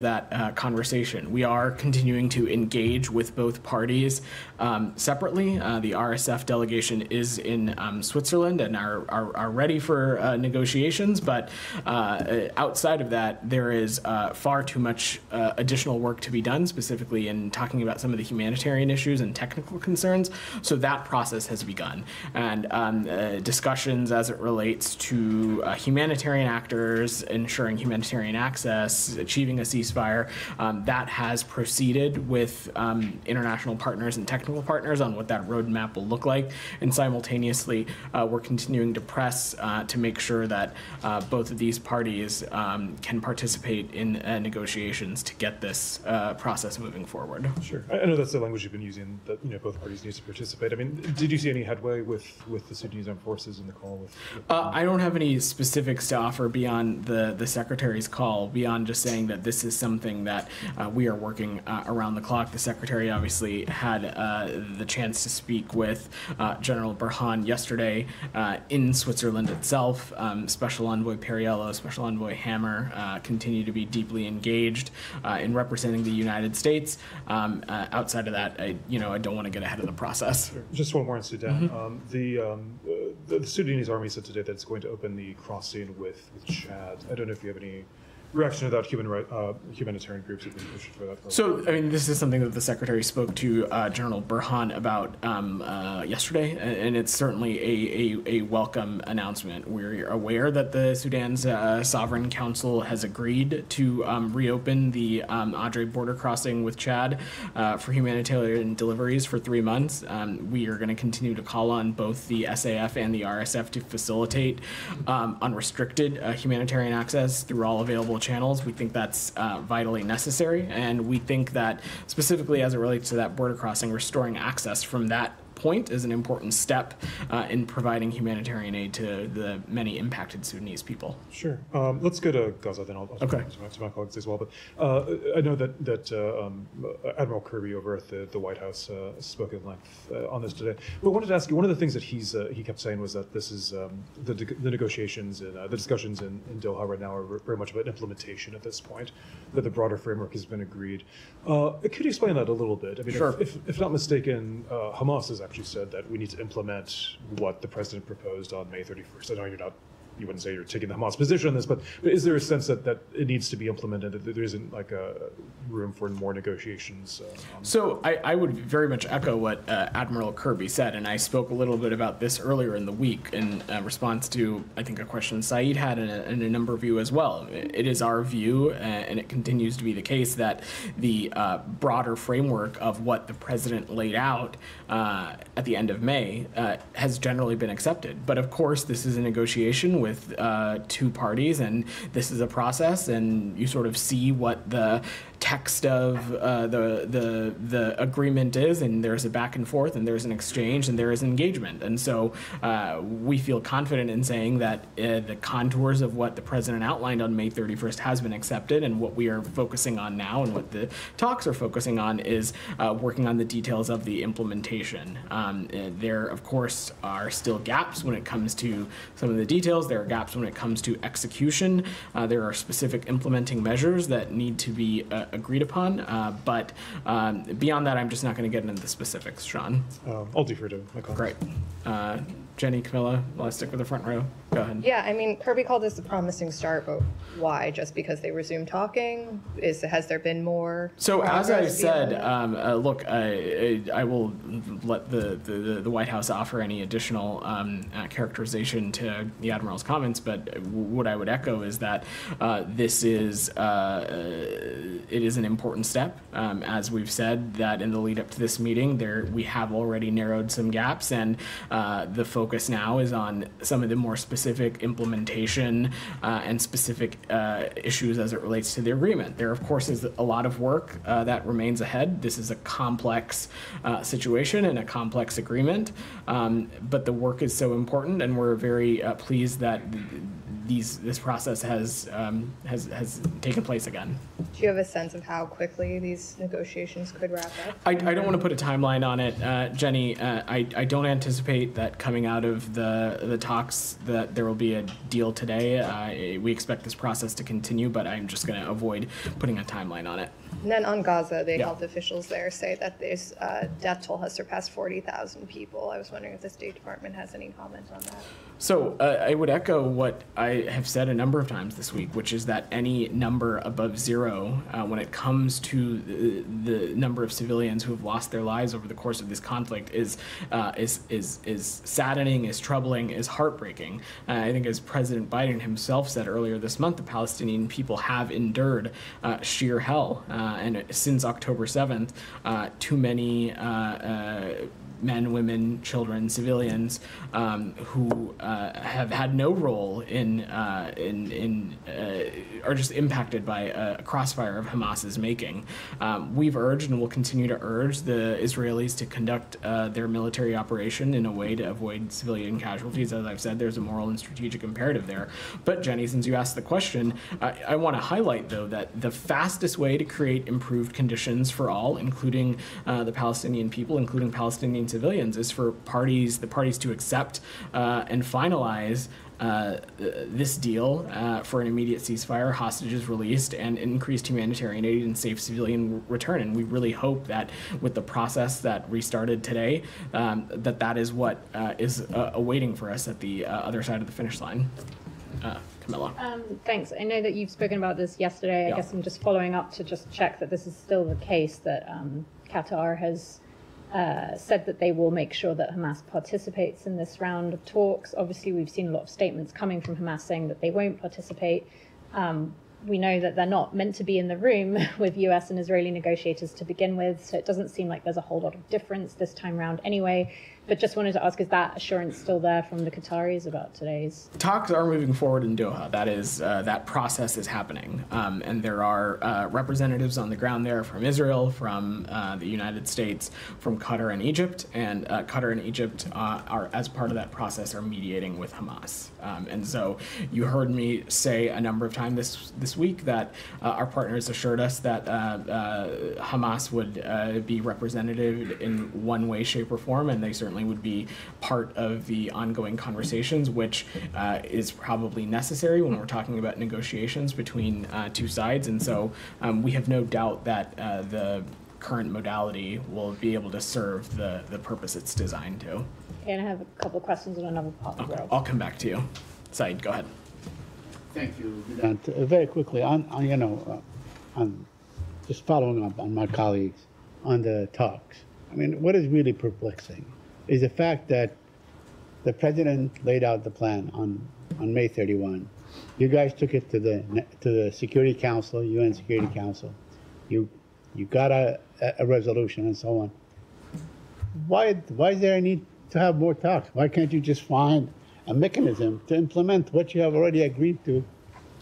that uh, conversation. We are continuing to engage with both parties um, separately. Uh, the RSF delegation is in um, Switzerland and are, are, are ready for uh, negotiations, but uh, outside of that, there is uh, far too much uh, additional work to be done, specifically in talking about some of the humanitarian issues and technical concerns. So that process has begun. And um, discussions as it relates to humanitarian actors, ensuring humanitarian access, achieving a ceasefire ceasefire. Um, that has proceeded with um, international partners and technical partners on what that roadmap will look like. And simultaneously, uh, we're continuing to press uh, to make sure that uh, both of these parties um, can participate in uh, negotiations to get this uh, process moving forward. Sure. I know that's the language you've been using, that you know both parties need to participate. I mean, did you see any headway with, with the Sudanese armed forces in the call? With, with uh, I don't have any specifics to offer beyond the, the Secretary's call, beyond just saying that this is something that uh, we are working uh, around the clock. The secretary obviously had uh, the chance to speak with uh, General Burhan yesterday uh, in Switzerland itself. Um, Special Envoy Perriello, Special Envoy Hammer continue to be deeply engaged in representing the United States. Um, outside of that, I, you know, I don't want to get ahead of the process. Just one more in Sudan. Mm -hmm. um, the, um, the, the Sudanese army said today that it's going to open the crossing with, with Chad. I don't know if you have any reaction to that human right, uh, humanitarian groups have been pushing for that. So, I mean, this is something that the secretary spoke to uh, General Burhan about um, uh, yesterday, and it's certainly a, a, a, welcome announcement. We're aware that the Sudan's uh, Sovereign Council has agreed to um, reopen the um, border crossing with Chad uh, for humanitarian deliveries for three months. Um, we are going to continue to call on both the SAF and the RSF to facilitate um, unrestricted uh, humanitarian access through all available channels. We think that's uh, vitally necessary, and we think that specifically as it relates to that border crossing, restoring access from that point is an important step uh, in providing humanitarian aid to the many impacted Sudanese people. Sure. Um, let's go to Gaza then. I'll, I'll okay. to, my, to my colleagues as well. But uh, I know that that uh, um, Admiral Kirby over at the, the White House uh, spoke at length uh, on this today. But I wanted to ask you one of the things that he's uh, he kept saying was that this is um, the, the negotiations and the discussions in, in Doha right now are very much about implementation at this point. That the broader framework has been agreed. could you explain that a little bit? I mean, sure. if, if, if not mistaken, Hamas is actually said that we need to implement what the president proposed on May 31st. I know you're not you wouldn't say you're taking the Hamas position on this, but, but is there a sense that, that it needs to be implemented, that there isn't like a room for more negotiations? Uh, so I, I, would very much echo what uh, Admiral Kirby said, and I spoke a little bit about this earlier in the week in uh, response to, I think, a question Saeed had and a, and a, number of you as well. It is our view, uh, and it continues to be the case, that the uh, broader framework of what the president laid out uh, at the end of May has generally been accepted. But of course, this is a negotiation with with uh, two parties, and this is a process, and you sort of see what the text of uh, the the the agreement is, and there's a back and forth, and there's an exchange, and there is engagement, and so uh, we feel confident in saying that uh, the contours of what the president outlined on May 31st has been accepted, and what we are focusing on now, and what the talks are focusing on, is uh, working on the details of the implementation. Um, uh, there, of course, are still gaps when it comes to some of the details. There are gaps when it comes to execution. Uh, there are specific implementing measures that need to be agreed upon. Uh, but um, beyond that, I'm just not going to get into the specifics, Sean. Um, I'll defer to my Great. Uh, Jenny, Camilla, let's stick with the front row. Go ahead. Yeah, I mean, Kirby called this a promising start, but why? Just because they resumed talking? Is has there been more? So as I said, um, uh, look, I, I, will let the, the, the White House offer any additional um, uh, characterization to the admiral's comments, but what I would echo is that uh, this is uh, it is an important step, um, as we've said that in the lead up to this meeting, there we have already narrowed some gaps, and uh, the focus now is on some of the more specific specific implementation uh, and specific uh, issues as it relates to the agreement. There, of course, is a lot of work uh, that remains ahead. This is a complex uh, situation and a complex agreement, um, but the work is so important, and we're very uh, pleased that these this process has um, has has taken place again. Do you have a sense of how quickly these negotiations could wrap up? I, I don't want to put a timeline on it, uh, Jenny. Uh, I, I don't anticipate that coming out of the the talks that there will be a deal today. Uh, we expect this process to continue, but I'm just going to avoid putting a timeline on it. And then on Gaza, the Yeah. health officials there say that this uh, death toll has surpassed 40,000 people. I was wondering if the State Department has any comment on that. So uh, I would echo what I have said a number of times this week, which is that any number above zero, uh, when it comes to the, the number of civilians who have lost their lives over the course of this conflict, is uh, is is is saddening, is troubling, is heartbreaking. Uh, I think, as President Biden himself said earlier this month, the Palestinian people have endured uh, sheer hell, uh, and since October seventh, too many. Men, women, children, civilians um, who uh, have had no role in uh, in, in uh, are just impacted by a crossfire of Hamas's making. Um, we've urged and will continue to urge the Israelis to conduct uh, their military operation in a way to avoid civilian casualties. As I've said, there's a moral and strategic imperative there. But Jenny, since you asked the question, I, I want to highlight though that the fastest way to create improved conditions for all, including uh, the Palestinian people, including Palestinian civilians, is for parties, the parties to accept uh, and finalize uh, this deal uh, for an immediate ceasefire, hostages released, and increased humanitarian aid and safe civilian return. And we really hope that with the process that restarted today, um, that that is what uh, is uh, awaiting for us at the uh, other side of the finish line. Uh, Camilla. Um, thanks. I know that you've spoken about this yesterday. I Yeah. guess I'm just following up to just check that this is still the case, that um, Qatar has uh, said that they will make sure that Hamas participates in this round of talks. Obviously, we've seen a lot of statements coming from Hamas saying that they won't participate. Um, we know that they're not meant to be in the room with US and Israeli negotiators to begin with, so it doesn't seem like there's a whole lot of difference this time round anyway. But just wanted to ask, is that assurance still there from the Qataris about today's talks are moving forward in Doha. That is uh, that process is happening, um, and there are uh, representatives on the ground there from Israel, from uh, the United States, from Qatar and Egypt, and uh, Qatar and Egypt uh, are as part of that process are mediating with Hamas. Um, and so you heard me say a number of times this this week that uh, our partners assured us that Hamas would be represented in one way, shape, or form, and they certainly would be part of the ongoing conversations, which uh, is probably necessary when we're talking about negotiations between uh, two sides. And so um, we have no doubt that uh, the current modality will be able to serve the, the purpose it's designed to. And I have a couple of questions on another part Okay. I'll come back to you. Said, go ahead. Thank you. And uh, very quickly, on, on, you know, uh, on, just following up on my colleagues on the talks. I mean, what is really perplexing is the fact that the president laid out the plan on, on May 31. You guys took it to the, to the Security Council, UN Security Council. You, you got a, a resolution and so on. Why, why is there a need to have more talks? Why can't you just find a mechanism to implement what you have already agreed to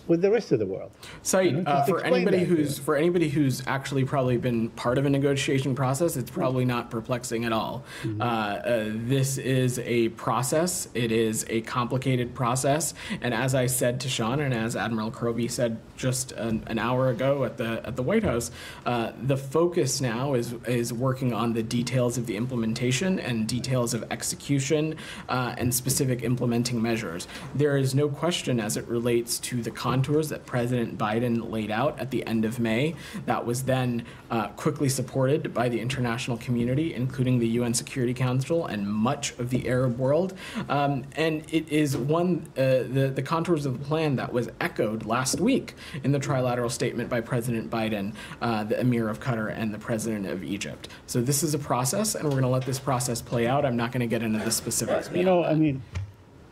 with the rest of the world? Said, uh, for anybody who's for anybody who's actually probably been part of a negotiation process, it's probably not perplexing at all. Mm-hmm. Uh, uh, this is a process. It is a complicated process, and as I said to Sean, and as Admiral Kirby said just an, an hour ago at the at the White House, uh, the focus now is is working on the details of the implementation and details of execution uh, and specific implementing measures. There is no question as it relates to the contours that President Biden laid out at the end of May. That was then uh, quickly supported by the international community, including the UN Security Council and much of the Arab world. Um, and it is one uh, the the contours of the plan that was echoed last week in the trilateral statement by President Biden, uh, the Emir of Qatar, and the President of Egypt. So this is a process, and we're going to let this process play out. I'm not going to get into the specifics. You know, I mean,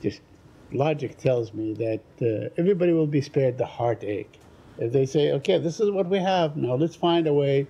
just logic tells me that uh, everybody will be spared the heartache if they say, okay, this is what we have now. Let's find a way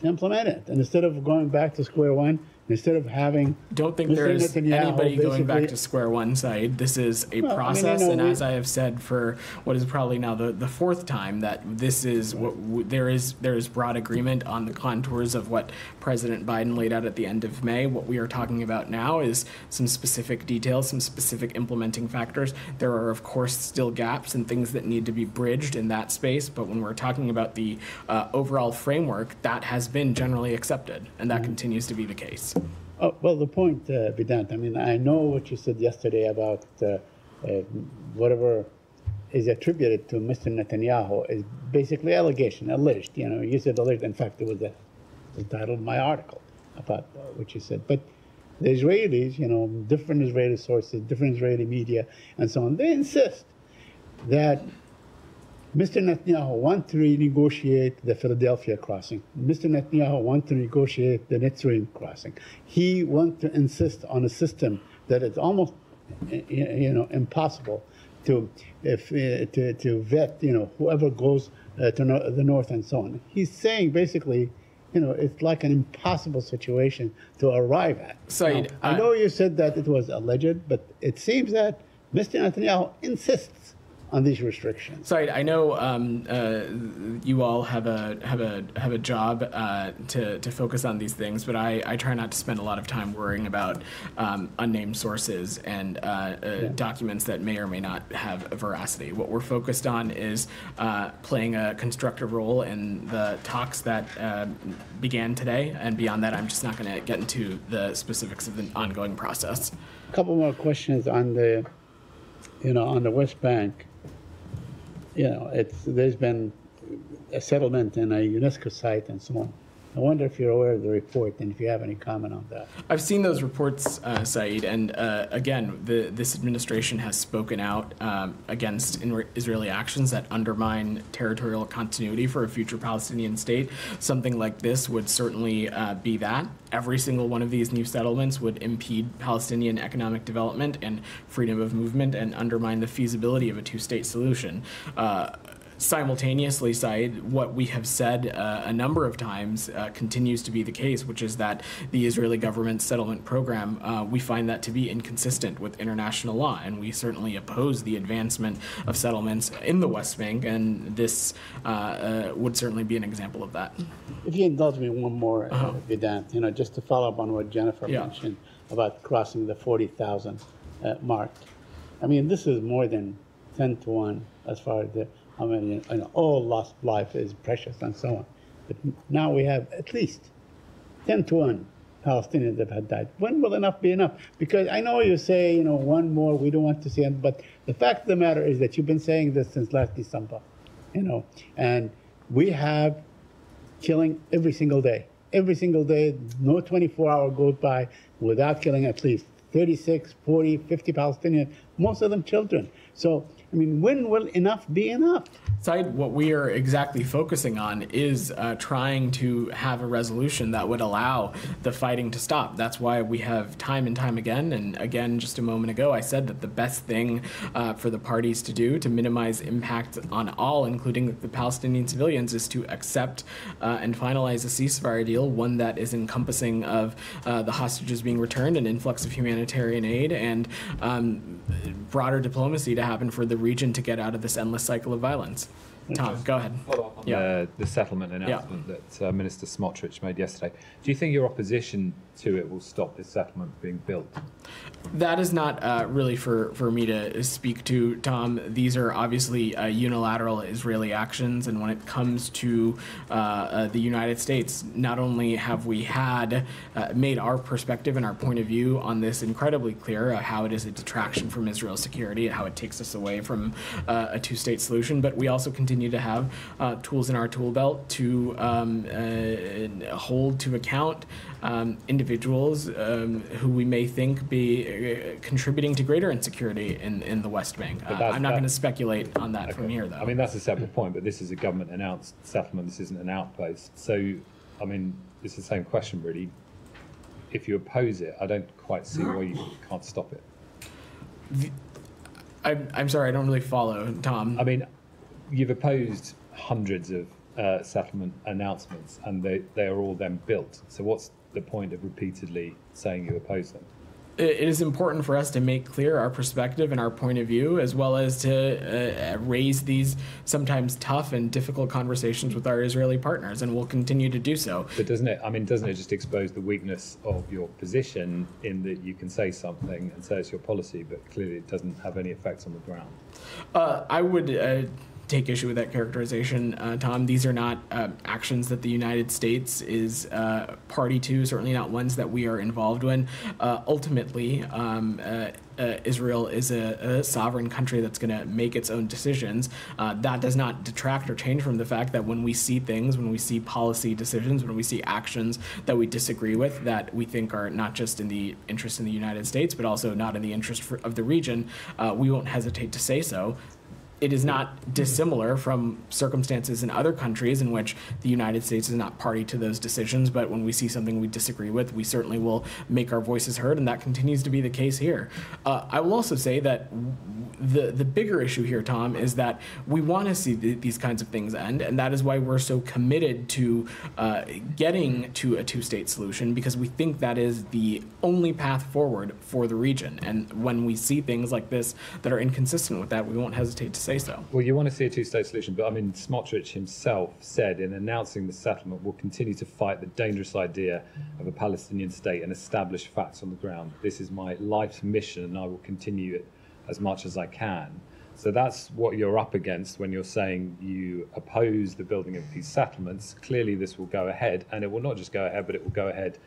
to implement it. And instead of going back to square one, Instead of having. Don't think Mr. there's Netanyahu anybody going back to square one side. This is a Well, I mean, process, know and as I have said for what is probably now the, the fourth time, that this is what w- there is there is broad agreement on the contours of what President Biden laid out at the end of May. What we are talking about now is some specific details, some specific implementing factors. There are of course still gaps and things that need to be bridged in that space, but when we're talking about the uh, overall framework, that has been generally accepted, and that continues to be the case. Oh, well, the point, uh, I mean, I know what you said yesterday about uh, uh, whatever is attributed to Mr. Netanyahu is basically allegation, alleged. You know, you said alleged. In fact, it was the, the title of my article about uh, what you said. But the Israelis, you know, different Israeli sources, different Israeli media, and so on, they insist that Mr. Netanyahu want to renegotiate the Philadelphia crossing. Mr. Netanyahu want to negotiate the Netzarim crossing. He want to insist on a system that is almost, you know, impossible to, if, uh, to, to vet, you know, whoever goes uh, to no, the north and so on. He's saying basically, you know, it's like an impossible situation to arrive at. Saeed, Now, I I- know you said that it was alleged, but it seems that Mr. Netanyahu insists on these restrictions. So I, I know um, uh, you all have a have a have a job uh, to to focus on these things, but I, I try not to spend a lot of time worrying about um, unnamed sources and uh, uh, documents that may or may not have veracity. What we're focused on is uh, playing a constructive role in the talks that uh, began today, and beyond that, I'm just not going to get into the specifics of the ongoing process. A couple more questions on the, you know, on the West Bank. You know, it's there's been a settlement in a UNESCO site and so on. I wonder if you're aware of the report and if you have any comment on that. I've seen those reports, uh, Saeed, and uh, again, the, this administration has spoken out um, against in- Israeli actions that undermine territorial continuity for a future Palestinian state. Something like this would certainly uh, be that. Every single one of these new settlements would impede Palestinian economic development and freedom of movement and undermine the feasibility of a two state solution. Uh, simultaneously, Said, what we have said uh, a number of times uh, continues to be the case, which is that the Israeli government settlement program, uh, we find that to be inconsistent with international law, and we certainly oppose the advancement of settlements in the West Bank, and this uh, uh, would certainly be an example of that. If you indulge me one more, uh, Vedant, you know, just to follow up on what Jennifer Yeah. mentioned about crossing the 40,000 uh, mark. I mean, this is more than 10 to 1 as far as the, how mean, you know, all lost life is precious and so on. But now we have at least 10 to 1 Palestinians that have died. When will enough be enough? Because I know you say, you know, one more, we don't want to see it, but the fact of the matter is that you've been saying this since last December, you know, and we have killing every single day. Every single day, no 24 hour goes by without killing at least 36, 40, 50 Palestinians, most of them children. So, I mean, when will enough be enough? Said, what we are exactly focusing on is uh, trying to have a resolution that would allow the fighting to stop. That's why we have time and time again, and again just a moment ago, I said that the best thing uh, for the parties to do to minimize impact on all, including the Palestinian civilians, is to accept uh, and finalize a ceasefire deal, one that is encompassing of uh, the hostages being returned, an influx of humanitarian aid, and um, broader diplomacy to happen for the region to get out of this endless cycle of violence. Tom, go ahead. on Yeah. the, the settlement announcement that uh, Minister Smotrich made yesterday. Do you think your opposition to it will stop this settlement being built? That is not uh, really for, for me to speak to, Tom. These are obviously uh, unilateral Israeli actions, and when it comes to uh, uh, the United States, not only have we had uh, made our perspective and our point of view on this incredibly clear, how it is a detraction from Israel's security, how it takes us away from uh, a two-state solution, but we also continue to have tools in our tool belt to um, hold to account um, individuals um, who we may think be uh, contributing to greater insecurity in, in the West Bank. Uh, I'm not going to speculate on that from here, though. I mean, that's a separate point, but this is a government announced settlement. This isn't an outpost. So, I mean, it's the same question, really. If you oppose it, I don't quite see why you can't stop it. I'm, I'm sorry, I don't really follow, Tom. I mean, you've opposed hundreds of uh, settlement announcements, and they, they are all then built. So, what's the point of repeatedly saying you oppose them? it is important for us to make clear our perspective and our point of view, as well as to uh, raise these sometimes tough and difficult conversations with our Israeli partners, and we'll continue to do so. But doesn't it? I mean, doesn't it just expose the weakness of your position in that you can say something and say it's your policy, but clearly it doesn't have any effects on the ground? Uh, I would uh, take issue with that characterization, uh, Tom. These are not uh, actions that the United States is uh, party to, certainly not ones that we are involved in. Uh, ultimately, um, uh, uh, Israel is a, a sovereign country that's going to make its own decisions. That does not detract or change from the fact that when we see things, when we see policy decisions, when we see actions that we disagree with, that we think are not just in the interest in the United States, but also not in the interest for, of the region, we won't hesitate to say so it is not dissimilar from circumstances in other countries in which the United States is not party to those decisions. But when we see something we disagree with, we certainly will make our voices heard, and that continues to be the case here. Uh, I will also say that the the bigger issue here, Tom, is that we want to see th- these kinds of things end, and that is why we're so committed to uh, getting to a two-state solution because we think that is the only path forward for the region. And when we see things like this that are inconsistent with that, we won't hesitate to say so. Well, you want to see a two-state solution, but I mean, Smotrich himself said in announcing the settlement, "We'll continue to fight the dangerous idea of a Palestinian state and establish facts on the ground. This is my life's mission, and I will continue it as much as I can." So that's what you're up against when you're saying you oppose the building of these settlements. Clearly, this will go ahead, and it will not just go ahead, but it will go ahead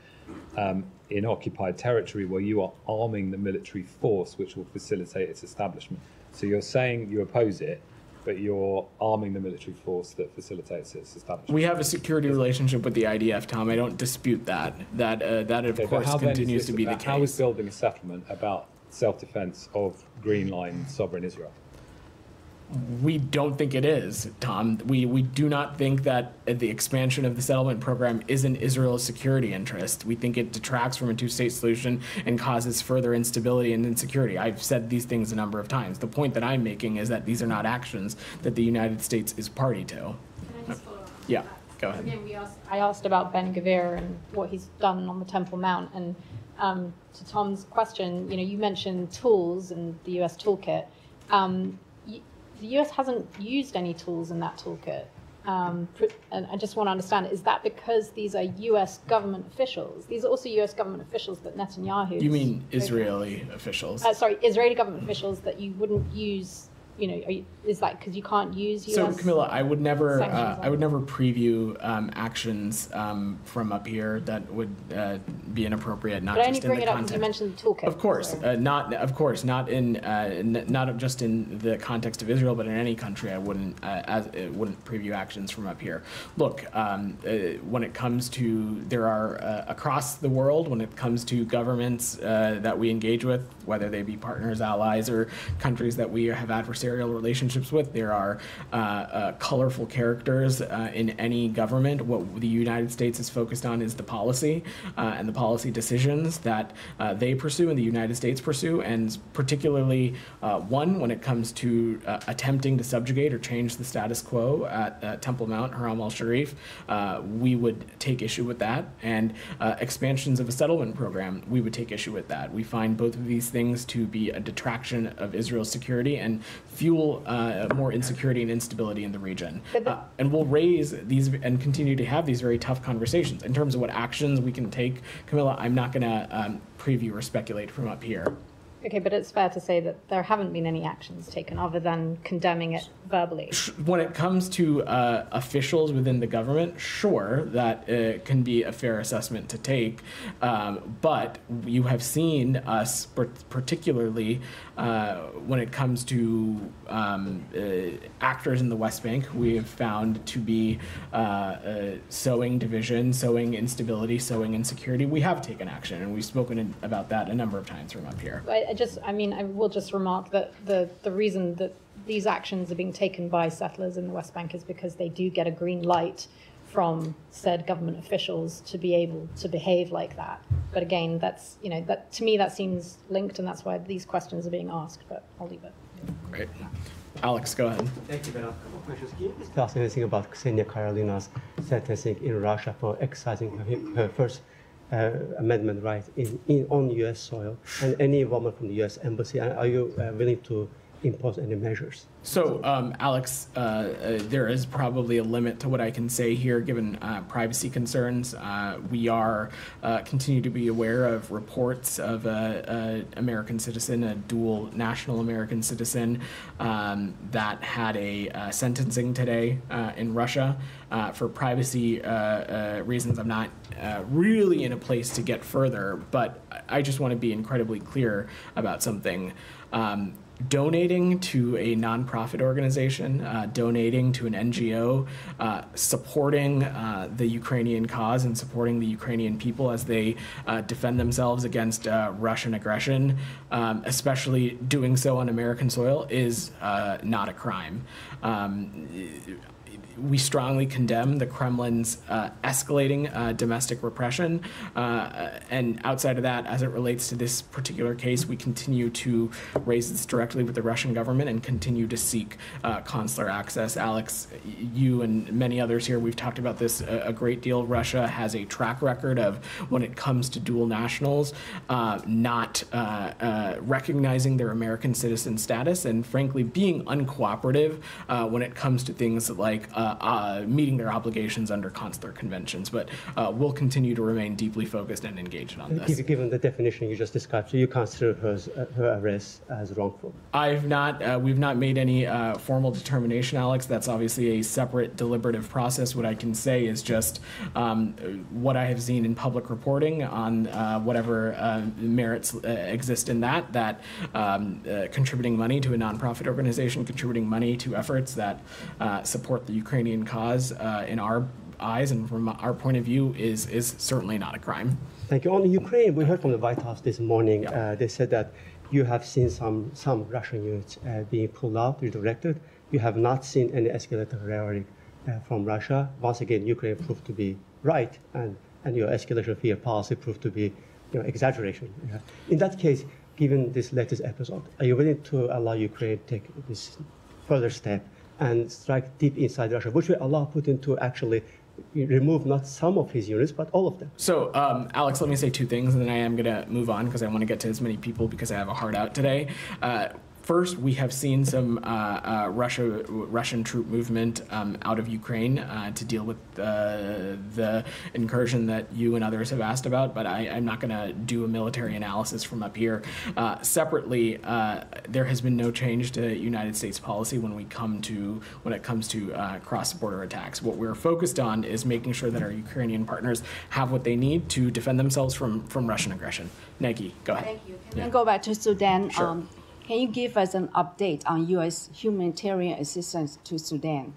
um, in occupied territory where you are arming the military force which will facilitate its establishment. So you're saying you oppose it, but you're arming the military force that facilitates its establishment. We have a security relationship with the IDF, Tom. I don't dispute that. That uh, that of Okay, course how then is continues to be the case. How is building a settlement about self-defense of Green Line sovereign Israel? We don't think it is, Tom. We we do not think that the expansion of the settlement program is in Israel's security interest. We think it detracts from a two-state solution and causes further instability and insecurity. I've said these things a number of times. The point that I'm making is that these are not actions that the United States is party to. Can I just follow Yeah, go ahead. Again, we asked, I asked about Ben Gvir and what he's done on the Temple Mount, and um, to Tom's question, you know, you mentioned tools and the U.S. toolkit. Um, the U.S. hasn't used any tools in that toolkit. Um, and I just want to understand, is that because these are U.S. government officials? These are also U.S. government officials that Netanyahu. You mean Israeli officials? Uh, sorry, Israeli government officials that you wouldn't use. You know, are you, is that because you can't use U.S. So Camilla, I would never, uh, I would never preview um, actions um, from up here that would uh, be inappropriate, not But I only just in bring the it up because context. you mentioned the toolkit. Of course, uh, not of course not in uh, n- not just in the context of Israel, but in any country. I wouldn't uh, as it wouldn't preview actions from up here. Look, um, uh, when it comes to there are uh, across the world when it comes to governments uh, that we engage with, whether they be partners, allies, or countries that we have adversarial relationships with, there are uh, uh, colorful characters uh, in any government. What the United States is focused on is the policy uh, and the policy decisions that uh, they pursue and the United States pursue, and particularly one when it comes to attempting to subjugate or change the status quo at Temple Mount, Haram al Sharif. We would take issue with that, and expansions of a settlement program, we would take issue with that. We find both of these things to be a detraction of Israel's security and fuel uh, more insecurity and instability in the region. Uh, and we'll raise these and continue to have these very tough conversations. In terms of what actions we can take, Camilla, I'm not going to um, preview or speculate from up here. Okay, but it's fair to say that there haven't been any actions taken other than condemning it verbally. When it comes to uh, officials within the government, sure, that uh, can be a fair assessment to take. Um, but you have seen us, particularly uh, when it comes to um, uh, actors in the West Bank, we have found to be uh, uh, sowing division, sowing instability, sowing insecurity. We have taken action, and we've spoken in, about that a number of times from up here. I, I just, I mean, I will just remark that the, the reason that these actions are being taken by settlers in the West Bank is because they do get a green light from said government officials to be able to behave like that. But again, that's, you know, that, to me, that seems linked, and that's why these questions are being asked, but I'll leave it. Right. Alex, go ahead. Thank you, Ben. A couple of questions. Can you discuss anything about Ksenia Karelina's sentencing in Russia for exercising her, her First uh, amendment right in, in on U.S. soil and any involvement from the U.S. embassy? Are you uh, willing to impose any measures? So, um, Alex, uh, uh, there is probably a limit to what I can say here, given uh, privacy concerns. Uh, we are uh, continue to be aware of reports of a, a American citizen, a dual national American citizen, um, that had a uh, sentencing today in Russia. For privacy reasons, I'm not really in a place to get further, but I just want to be incredibly clear about something. Um, donating to a nonprofit organization, uh, donating to an NGO, uh, supporting uh, the Ukrainian cause and supporting the Ukrainian people as they uh, defend themselves against uh, Russian aggression, um, especially doing so on American soil, is uh, not a crime. Um, we strongly condemn the Kremlin's uh, escalating uh, domestic repression. Uh, and outside of that, as it relates to this particular case, we continue to raise this directly with the Russian government and continue to seek uh, consular access. Alex, you and many others here, we've talked about this a, a great deal. Russia has a track record of when it comes to dual nationals, uh, not recognizing their American citizen status and frankly being uncooperative when it comes to things like uh, uh, meeting their obligations under consular conventions. But uh, we'll continue to remain deeply focused and engaged on this. Given- the definition you just described, so you consider her, her arrest as wrongful? I've not, uh, we've not made any uh, formal determination, Alex. That's obviously a separate deliberative process. What I can say is just um, what I have seen in public reporting on uh, whatever uh, merits uh, exist in that, that um, uh, contributing money to a nonprofit organization, contributing money to efforts that uh, support the Ukrainian cause uh, in our eyes and from our point of view is, is certainly not a crime. Thank you. On Ukraine, we heard from the White House this morning. Yeah. Uh, they said that you have seen some some Russian units uh, being pulled out, redirected. You have not seen any escalated rhetoric uh, from Russia. Once again, Ukraine proved to be right, and and your escalation fear policy proved to be, you know, exaggeration. Yeah. In that case, given this latest episode, are you willing to allow Ukraine to take this further step and strike deep inside Russia, which will allow Putin to actually remove not some of his units, but all of them? So, um, Alex, let me say two things, and then I am going to move on because I want to get to as many people because I have a heart out today. Uh, First, we have seen some uh, uh, Russia, Russian troop movement um, out of Ukraine uh, to deal with uh, the incursion that you and others have asked about, but I, I'm not going to do a military analysis from up here. Uh, separately, uh, there has been no change to United States policy when we come to when it comes to uh, cross-border attacks. What we're focused on is making sure that our Ukrainian partners have what they need to defend themselves from from Russian aggression. Nike, go ahead. Thank you. Can Yeah. we go back to Sudan? Sure. Um, Can you give us an update on U.S. humanitarian assistance to Sudan?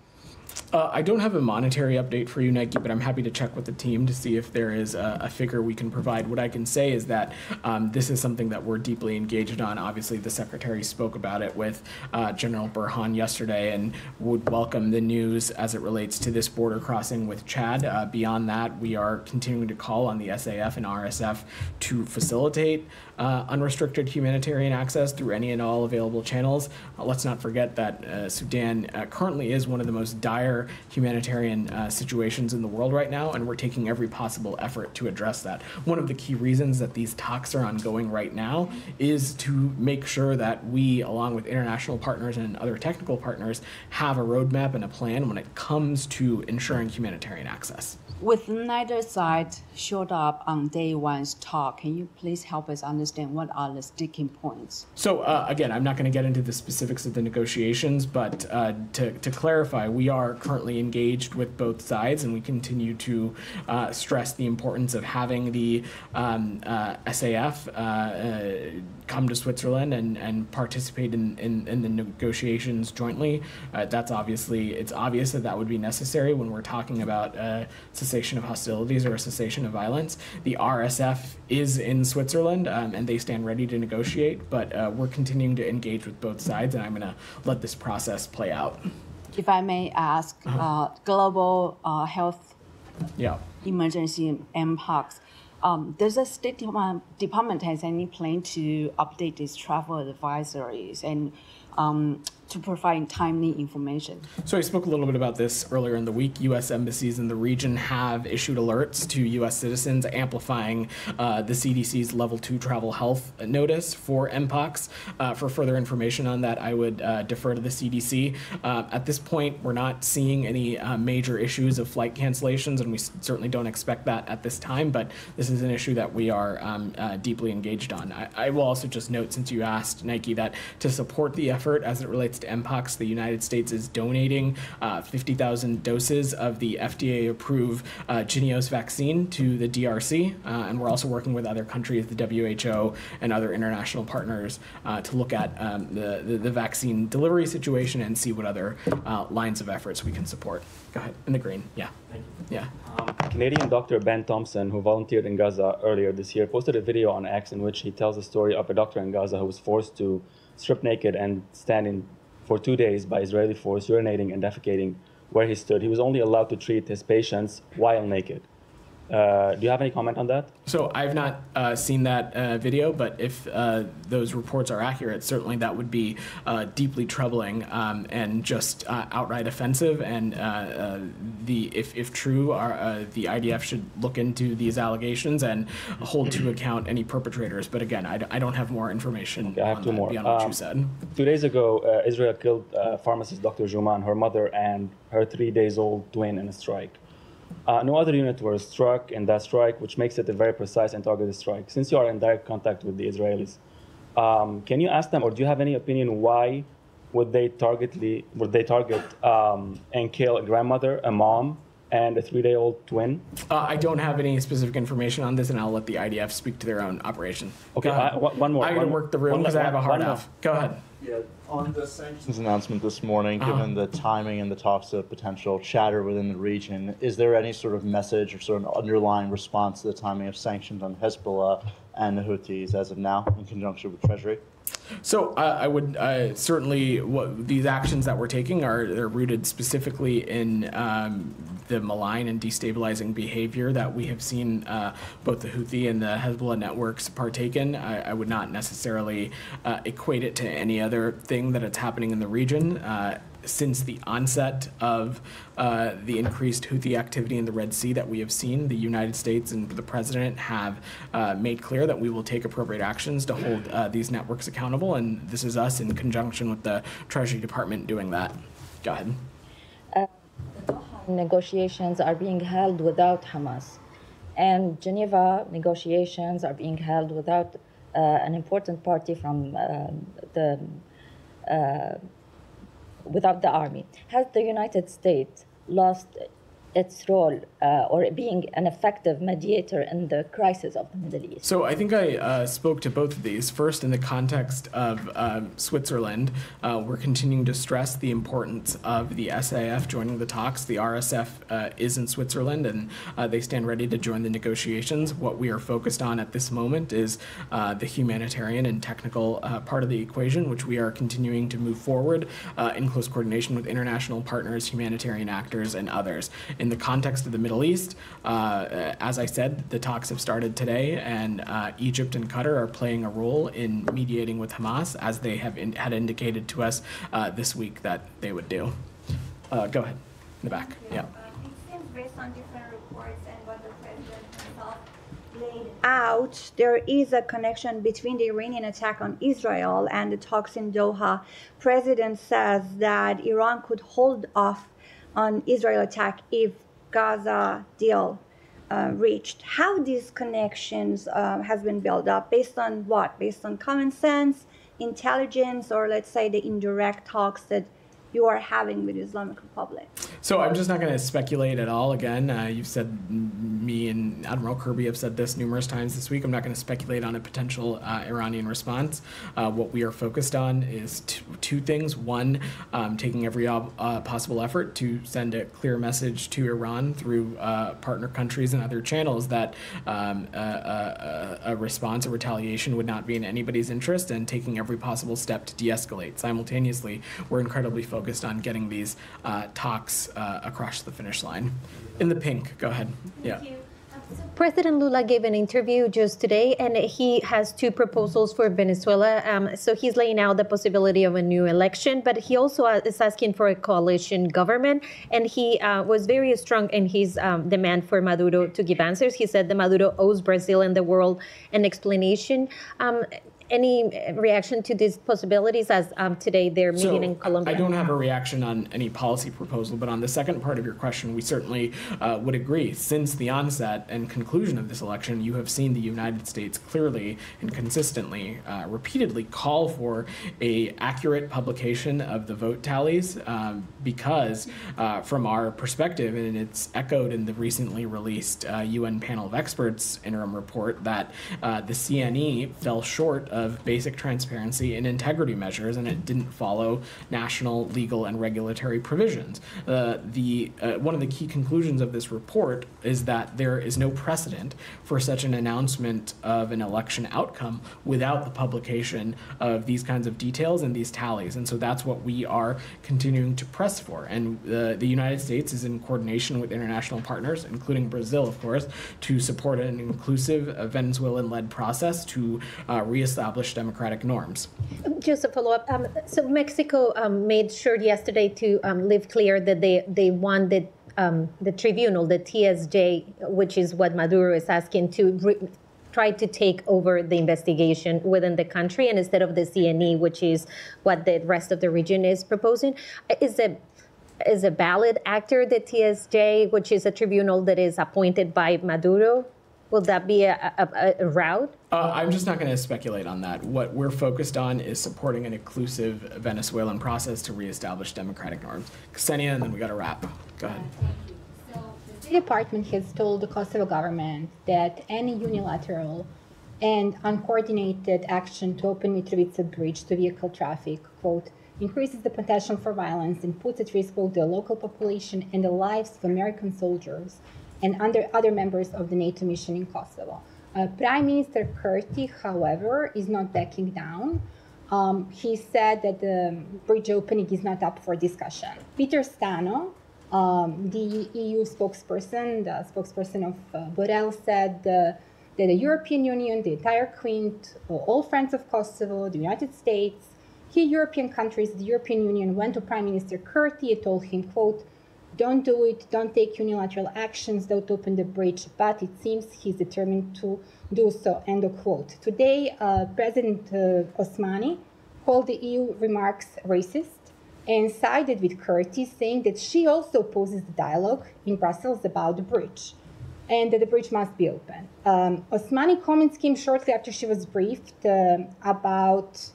Uh, I don't have a monetary update for you, Nike, but I'm happy to check with the team to see if there is a, a figure we can provide. What I can say is that um, this is something that we're deeply engaged on. Obviously, the secretary spoke about it with uh, General Burhan yesterday and would welcome the news as it relates to this border crossing with Chad. Uh, beyond that, we are continuing to call on the SAF and RSF to facilitate uh, unrestricted humanitarian access through any and all available channels. Uh, let's not forget that uh, Sudan uh, currently is one of the most dire humanitarian uh, situations in the world right now, and we're taking every possible effort to address that. One of the key reasons that these talks are ongoing right now is to make sure that we, along with international partners and other technical partners, have a roadmap and a plan when it comes to ensuring humanitarian access. With neither side showed up on day one's talk, can you please help us understand what are the sticking points? So uh, again, I'm not going to get into the specifics of the negotiations, but uh, to, to clarify, we are currently engaged with both sides, and we continue to uh, stress the importance of having the um, uh, SAF uh, uh, come to Switzerland and, and participate in, in, in the negotiations jointly. That's obviously it's obvious that that would be necessary when we're talking about cessation of hostilities or a cessation of violence. The RSF is in Switzerland, um, and they stand ready to negotiate. But uh, we're continuing to engage with both sides, and I'm going to let this process play out. If I may ask, uh, global uh, health Yeah. emergency MPOX, um, does the State Department, has any plan to update these travel advisories? And um, to provide timely information. So I spoke a little bit about this earlier in the week. U.S. embassies in the region have issued alerts to U.S. citizens, amplifying uh, the CDC's level two travel health notice for mpox. Uh, for further information on that, I would uh, defer to the CDC. Uh, at this point, we're not seeing any uh, major issues of flight cancellations, and we certainly don't expect that at this time. But this is an issue that we are um, uh, deeply engaged on. I, I will also just note, since you asked Nike, that to support the effort as it relates to mpox, the United States is donating uh, 50,000 doses of the FDA-approved uh, Jynneos vaccine to the DRC, uh, and we're also working with other countries, the WHO, and other international partners uh, to look at um, the, the the vaccine delivery situation and see what other uh, lines of efforts we can support. Go ahead, in the green, yeah, yeah. Canadian doctor Ben Thompson, who volunteered in Gaza earlier this year, posted a video on X in which he tells the story of a doctor in Gaza who was forced to strip naked and stand in for two days by Israeli force, urinating and defecating where he stood. He was only allowed to treat his patients while naked. Uh, do you have any comment on that? So I've not uh, seen that uh, video, but if uh, those reports are accurate, certainly that would be uh, deeply troubling um, and just uh, outright offensive. And uh, uh, the if, if true, our, uh, the IDF should look into these allegations and hold to account any perpetrators. But again, I, d- I don't have more information Okay, I have on two that more. beyond what Um, you said. Two days ago, uh, Israel killed uh, pharmacist Dr. Juman, her mother, and her three days old twin in a strike. Uh, no other unit were struck in that strike, which makes it a very precise and targeted strike. Since you are in direct contact with the Israelis, um, can you ask them, or do you have any opinion why would they targetly would they target um, and kill a grandmother, a mom, and a three-day-old twin? Uh, I don't have any specific information on this, and I'll let the IDF speak to their own operation. Okay. I- one- more, I'm going to work the room because I have a hard off. Go ahead. Yeah, on the sanctions announcement this morning, Uh-huh. given the timing and the talks of potential chatter within the region, is there any sort of message or sort of underlying response to the timing of sanctions on Hezbollah and the Houthis as of now, in conjunction with Treasury? So uh, I would uh, certainly what these actions that we're taking are they're rooted specifically in um, the malign and destabilizing behavior that we have seen uh, both the Houthi and the Hezbollah networks partake in. I, I would not necessarily uh, equate it to any other thing that is happening in the region. Uh, since the onset of uh, the increased Houthi activity in the Red Sea that we have seen, the United States and the president have uh, made clear that we will take appropriate actions to hold uh, these networks accountable, and this is us in conjunction with the Treasury Department doing that. Go ahead. negotiations are being held without Hamas, and Geneva negotiations are being held without uh, an important party from uh, the uh, without the army. Has the United States lost its role uh, or being an effective mediator in the crisis of the Middle East? So I think I uh, spoke to both of these. First, in the context of um, Switzerland, uh, we're continuing to stress the importance of the SAF joining the talks. The RSF uh, is in Switzerland, and uh, they stand ready to join the negotiations. What we are focused on at this moment is the humanitarian and technical part of the equation, which we are continuing to move forward in close coordination with international partners, humanitarian actors, and others. In the context of the Middle East, uh, as I said, the talks have started today, and uh, Egypt and Qatar are playing a role in mediating with Hamas, as they have in, had indicated to us uh, this week that they would do. Uh, go ahead, in the back. Yeah. It seems based on different reports and what the president himself laid out, there is a connection between the Iranian attack on Israel and the talks in Doha. President says that Iran could hold off on Israel attack if Gaza deal uh, reached. How these connections um, has been built up based on what? Based on common sense, intelligence, or let's say the indirect talks that you are having with the Islamic Republic. So I'm just not going to speculate at all. Again, uh, you've said me and Admiral Kirby have said this numerous times this week. I'm not going to speculate on a potential uh, Iranian response. Uh, what we are focused on is two, things. One, um, taking every uh, possible effort to send a clear message to Iran through uh, partner countries and other channels that um, a, a, a response or retaliation would not be in anybody's interest, and taking every possible step to de-escalate. Simultaneously, we're incredibly focused on getting these uh, talks uh, across the finish line. In the pink, go ahead. Yeah. You. Um, President Lula gave an interview just today, and he has two proposals for Venezuela. Um, so he's laying out the possibility of a new election, but he also uh, is asking for a coalition government. And he uh, was very strong in his um, demand for Maduro to give answers. He said that Maduro owes Brazil and the world an explanation. Um, any reaction to these possibilities as um, today they're meeting So, in Colombia? I don't have a reaction on any policy proposal, but on the second part of your question, we certainly uh, would agree. Since the onset and conclusion of this election, you have seen the United States clearly and consistently, uh, repeatedly call for a accurate publication of the vote tallies, um, because uh, from our perspective, and it's echoed in the recently released uh, UN panel of experts interim report, that uh, the CNE fell short of basic transparency and integrity measures, and it didn't follow national legal and regulatory provisions. Uh, the uh, one of the key conclusions of this report is that there is no precedent for such an announcement of an election outcome without the publication of these kinds of details and these tallies, and so that's what we are continuing to press for. And uh, the United States is in coordination with international partners, including Brazil, of course, to support an inclusive uh, Venezuelan-led process to uh, reestablish democratic norms. Just a follow up. Um, so Mexico um, made sure yesterday to um, leave clear that they they want the um, the tribunal, the TSJ, which is what Maduro is asking to. Re- try to take over the investigation within the country and instead of the CNE, which is what the rest of the region is proposing. Is a is a valid actor the TSJ, which is a tribunal that is appointed by Maduro? Will that be a, a, a route? Uh, I'm just not going to speculate on that. What we're focused on is supporting an inclusive Venezuelan process to reestablish democratic norms. Ksenia, and then we got to wrap. Go ahead. The State Department has told the Kosovo government that any unilateral and uncoordinated action to open Mitrovica Bridge to vehicle traffic, quote, increases the potential for violence and puts at risk both the local population and the lives of American soldiers and under other members of the NATO mission in Kosovo. Uh, Prime Minister Kurti, however, is not backing down. Um, he said that the bridge opening is not up for discussion. Peter Stano, um, the EU spokesperson, the spokesperson of uh, Borrell, said uh, that the European Union, the entire Quint, all friends of Kosovo, the United States, key European countries, the European Union went to Prime Minister Kurti and told him, quote, don't do it, don't take unilateral actions, don't open the bridge, but it seems he's determined to do so, end of quote. Today, uh, President uh, Osmani called the EU remarks racist and sided with Kurti, saying that she also opposes the dialogue in Brussels about the bridge and that the bridge must be open. Um, Osmani comments came shortly after she was briefed uh, about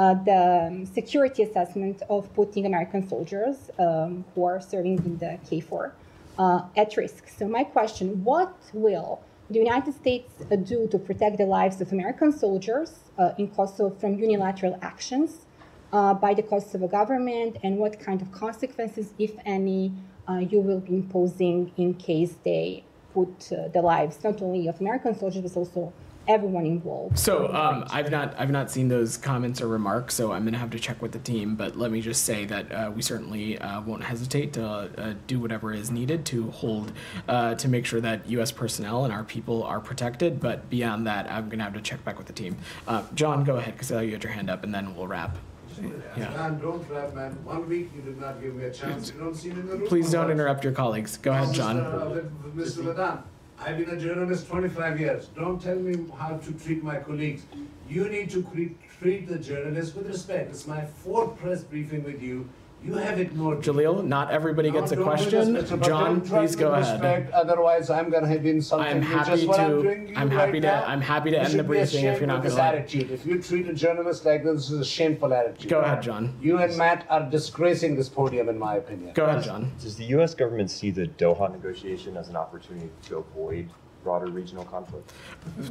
uh, the security assessment of putting American soldiers um, who are serving in the KFOR uh, at risk. So, my question what will the United States uh, do to protect the lives of American soldiers uh, in Kosovo from unilateral actions uh, by the Kosovo government, and what kind of consequences, if any, uh, you will be imposing in case they put the lives not only of American soldiers but also everyone involved. So um, I've not I've not seen those comments or remarks, so I'm gonna have to check with the team. But let me just say that uh, we certainly uh, won't hesitate to uh, do whatever is needed to hold uh, to make sure that U.S. personnel and our people are protected. But beyond that, I'm gonna have to check back with the team. Uh, John, go ahead, because you had your hand up, and then we'll wrap. Yeah. Man, don't rap, man. One week you did not give me a chance. You don't see me in the room. Please don't interrupt your colleagues. Go ahead, John. Mr. Mr. I've been a journalist 25 years. Don't tell me how to treat my colleagues. You need to treat the journalists with respect. It's my fourth press briefing with you. You have ignored. Jaleel, not everybody gets a question. John, please go ahead. Otherwise, I'm going to have insulted I'm happy just to. I'm I'm right happy to. now. I'm happy to end the briefing if you're not of going this to. attitude. If you treat a journalist like this, this is a shameful attitude. Go ahead, John. You and Matt are disgracing this podium, in my opinion. Go ahead, John. Does the U.S. government see the Doha negotiation as an opportunity to avoid broader regional conflict?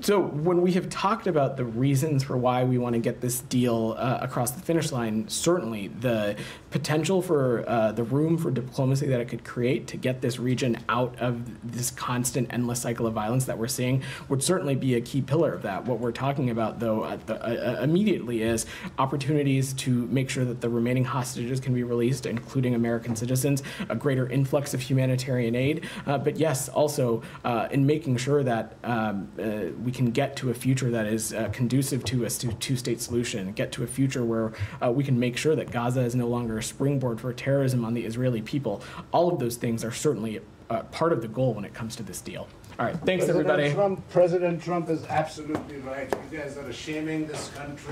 So when we have talked about the reasons for why we want to get this deal uh, across the finish line, certainly the potential for uh, the room for diplomacy that it could create to get this region out of this constant, endless cycle of violence that we're seeing would certainly be a key pillar of that. What we're talking about, though, the, uh, immediately is opportunities to make sure that the remaining hostages can be released, including American citizens, a greater influx of humanitarian aid, uh, but yes, also uh, in making sure that um, uh, we can get to a future that is uh, conducive to a two-state solution, get to a future where uh, we can make sure that Gaza is no longer a springboard for terrorism on the Israeli people. All of those things are certainly uh, part of the goal when it comes to this deal. All right, thanks President everybody. Trump, President Trump is absolutely right. You guys are shaming this country.